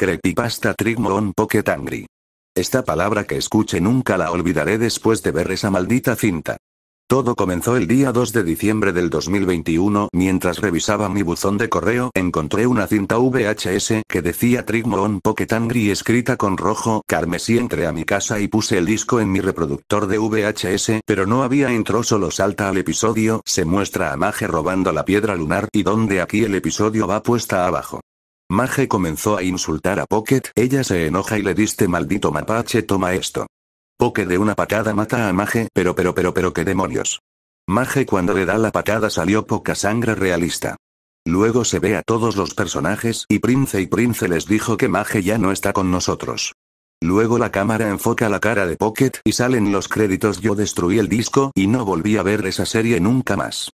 Creepypasta Trigmon Pocket Angry. Esta palabra que escuche nunca la olvidaré después de ver esa maldita cinta. Todo comenzó el día 2 de diciembre del 2021, mientras revisaba mi buzón de correo, encontré una cinta VHS que decía Trigmon Pocket Angry escrita con rojo carmesí entré a mi casa y puse el disco en mi reproductor de VHS, pero no había intro solo salta al episodio, se muestra a Mage robando la piedra lunar y donde aquí el episodio va puesta abajo. Mage comenzó a insultar a Pocket, ella se enoja y le diste maldito mapache toma esto. Poke de una patada mata a Mage, pero pero pero pero qué demonios. Mage cuando le da la patada salió poca sangre realista. Luego se ve a todos los personajes y Prince y Prince les dijo que Mage ya no está con nosotros. Luego la cámara enfoca la cara de Pocket y salen los créditos yo destruí el disco y no volví a ver esa serie nunca más.